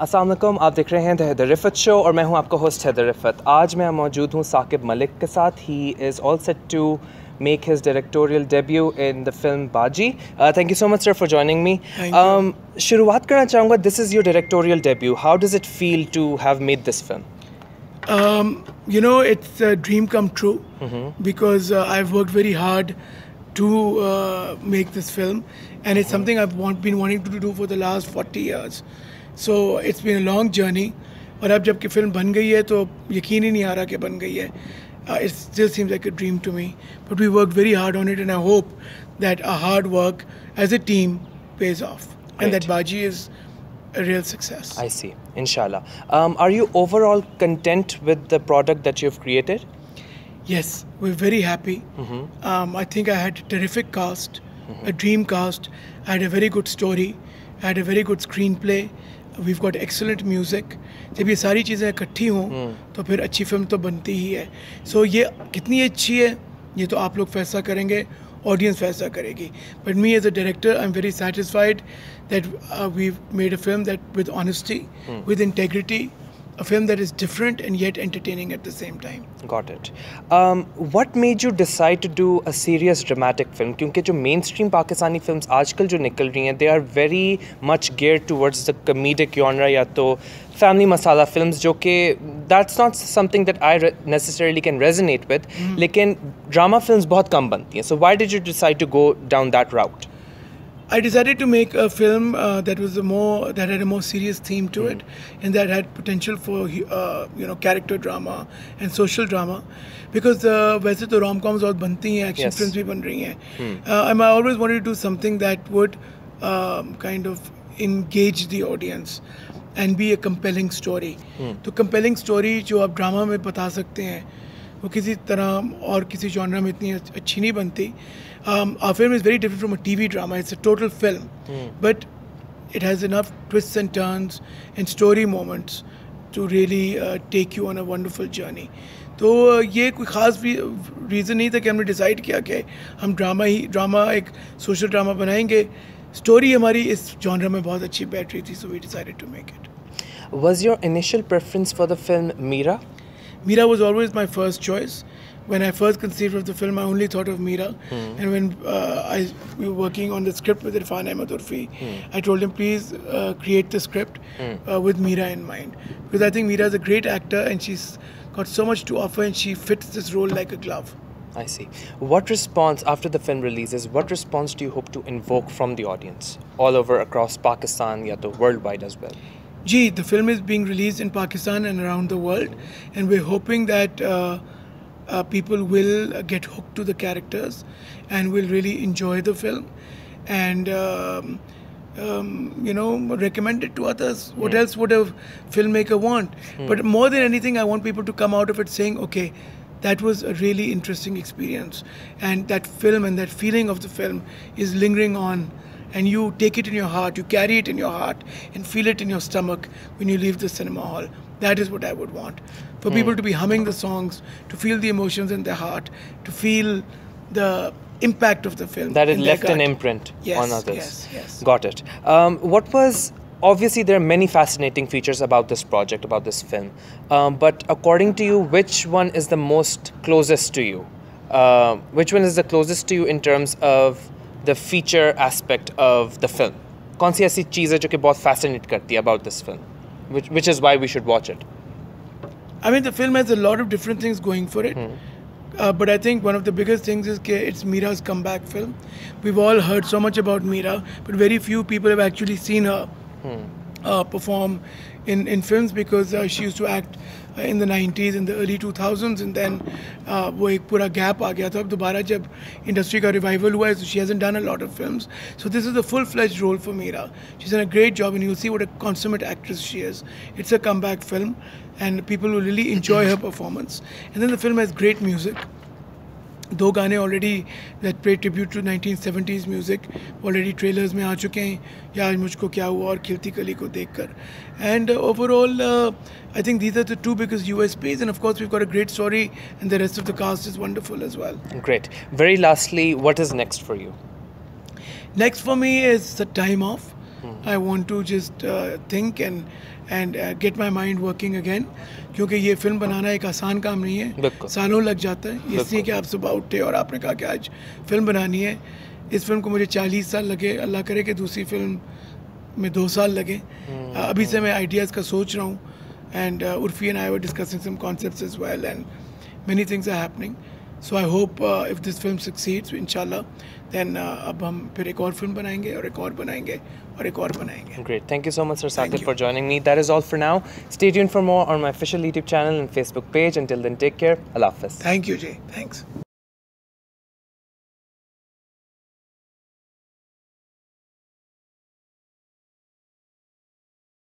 असल आप देख रहे हैं हैदर रिफत शो और मैं हूँ आपका होस्ट हैदर रिफत। आज मैं मौजूद हूँ साकिब मलिक के साथ। He is all set to make his directorial debut in the film Baazi thank you so much sir for joining me शुरुआत करना चाहूँगा this is your directorial debut how does it feel to have made this film you know it's dream come true because I work very hard to uh, make this film, and it's something I've want, been wanting to do for the last 40 years. So it's been a long journey, और अब जबकि film बन गई है तो यकीन ही नहीं आ रहा कि बन गई है it still seems like a dream to me but we work very hard on it and I hope that a hard work as a team pays off and that Baaji is a real success. I see, inshallah. Um, are you overall content with the product that you've created? Yes, we're very happy. Um, I think I had a terrific cast, a dream cast. I had a very good story. I had a very good screenplay. We've got excellent music. जब ये सारी चीज़ें इकट्ठी हों तो फिर अच्छी film तो बनती ही है सो ये कितनी अच्छी है ये तो आप लोग फैसला करेंगे ऑडियंस फैसला करेगी but me as a director I am very satisfied that we made a film that with honesty with integrity a film that is different and yet entertaining at the same time. Got it. Um, what made you decide to do a serious dramatic film? क्योंकि जो mainstream Pakistani films आजकल जो निकल रही हैं they are very much geared towards the comedic genre या तो family masala films जो कि that's not something that I re- necessarily can resonate with लेकिन drama films बहुत कम बनती हैं so why did you decide to go down that route? I decided to make a film uh, that was a more that had a more serious theme to it, and that had potential for uh, you know character drama and social drama, because uh, वैसे तो rom coms बहुत बनती हैं action Yes. films भी बन रही हैं. Uh, and I always wanted to do something that would um, kind of engage the audience and be a compelling story. तो compelling story जो आप ड्रामा में बता सकते हैं वो किसी तरह और किसी जॉनरा में इतनी अच्छी नहीं बनती। A film is very different from a TV drama it's a total film but it has enough twist and turns and story moments to really take you on a wonderful journey तो uh, ये कोई ख़ास भी uh, reason नहीं था कि हमने decide किया कि हम ड्रामा ही ड्रामा एक सोशल ड्रामा बनाएँगे। स्टोरी हमारी इस जॉनर में बहुत अच्छी बैठ रही थी so we decided to make it was your initial preference for the film Meera Meera was always my first choice. When I first conceived of the film, I only thought of Meera. And when uh, I we were working on the script with Irfan Ahmed Urfi, I told him, please uh, create the script uh, with Meera in mind. Because I think Meera is a great actor and she's got so much to offer and she fits this role like a glove. I see. What response, after the film releases, what response do you hope to invoke from the audience all over across Pakistan, the worldwide as well? Gee, the film is being released in Pakistan and around the world, and we're hoping that uh, uh, people will get hooked to the characters and will really enjoy the film and um, um, you know recommend it to others. What else would a filmmaker want? But more than anything, I want people to come out of it saying, okay. That was a really interesting experience, and that film and that feeling of the film is lingering on and you take it in your heart, you carry it in your heart, and feel it in your stomach when you leave the cinema hall. That is what I would want. For people to be humming the songs, to feel the emotions in their heart, to feel the impact of the film. That it left an imprint Yes, on others. yes, yes. Got it. Um, what was obviously there are many fascinating features about this project, about this film. Um, but according to you, which one is the most closest to you? Uh, which one is the closest to you in terms of the feature aspect of the film. कौन सी ऐसी चीज़ है जो कि बहुत fascinate करती है about this film which is why we should watch it I mean the film has a lot of different things going for it but I think one of the biggest things is it's Meera's comeback film. We've all heard so much about Mira, but very few people have actually seen her. Hmm. uh, perform in, in films because uh, she used to act uh, in the 90s, in the early 2000s, and then uh, वो एक पूरा gap आ गया था अब दोबारा जब industry का revival हुआ है so she hasn't done a lot of films. So this is a full-fledged role for Mira. She's done a great job and you'll see what a consummate actress she is. It's a comeback film and people will really enjoy her performance. And then the film has great music. दो गाने already that pay tribute to 1970s music already trailers में आ चुके हैं या आज मुझको क्या हुआ और खिलती कली को देखकर and overall I think these are the two biggest USPs and of course we got a great story and the rest of the cast is wonderful as well Great. Very lastly, what is next for you? Next for me is the time off. I want to just think and and get my mind working again क्योंकि ये film बनाना एक आसान काम नहीं है। सालों लग जाता है। इसलिए कि आप सुबह उठे और आपने कहा कि आज फ़िल्म बनानी है। इस फ़िल्म को मुझे चालीस साल लगे। अल्लाह करे कि दूसरी फ़िल्म में दो साल लगे। हम्म, Uh, अभी से मैं आइडियाज़ का सोच रहा हूँ। And Urfi and I were discussing some concepts as well and many things are happening so i hope uh, if this film succeeds inshallah then uh, अब हम फिर एक और फिल्म बनाएंगे और एक और बनाएंगे और एक और बनाएंगे Great. Thank you so much, Sir Thank Saqib, you. for joining me. That is all for now. Stay tuned for more on my official YouTube channel and Facebook page. Until then, take care. Allah Hafiz. Thank you ji thanks